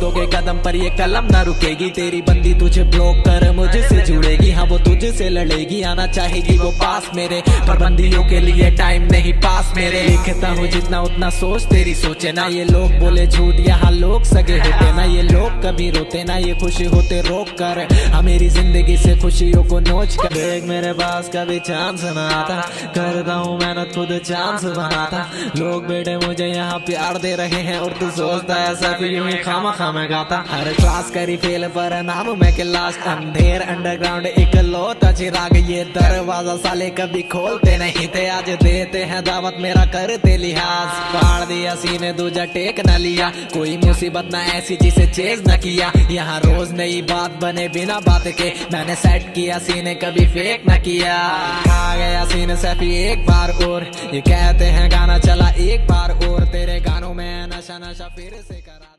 दोगे कदम पर ये कलम ना रुकेगी। तेरी बंदी तुझे ब्लॉक कर, मुझसे जुड़ेगी। हाँ वो तुझसे लड़ेगी, आना चाहेगी वो पास मेरे। पर बंदियों के लिए टाइम नहीं पास मेरे। लिखता हूँ जितना उतना सोच, तेरी सोचे ना। ये लोग बोले, झूठ, यहाँ लोग सगे होते ना। ये लोग कभी रोते ना, ये खुशी होते रोक कर। हाँ मेरी ज़िंदगी से खुशियों को नोच कर। देख, मेरे पास कभी चांस ना आता करता हूँ मेहनत खुद चांस बनाता। लोग बेटे मुझे यहाँ प्यार दे रहे हैं, और तू सोचता है सब यूँ ही खामा खामा गाता। हर क्लास करी फेल पर नाम मैं के लास्ट अंधेर अंडरग्राउंड एक लोता चिराग ये दरवाज़ा साले कभी खोलते नहीं थे। आज देते हैं दावत, मेरा करते लिहाज। फाड़ दिया सीने, दूजा टेक न लिया। कोई मुसीबत ना ऐसी जिसे चेज न किया। यहाँ रोज नई बात बने बिना बात के। मैंने सेट किया, सीने कभी फेक न किया। खा गया सीने सैफी एक बार और। ये कहते हैं गाना चला एक बार और। तेरे गानों में नशा नशा फिर से करा